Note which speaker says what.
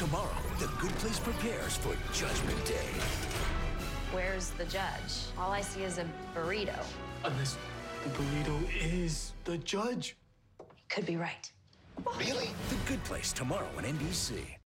Speaker 1: Tomorrow, The Good Place prepares for Judgment Day.
Speaker 2: Where's the judge? All I see is a burrito.
Speaker 3: Uh, Unless the burrito is the judge.
Speaker 2: Could be right.
Speaker 1: Really? The Good Place tomorrow on NBC.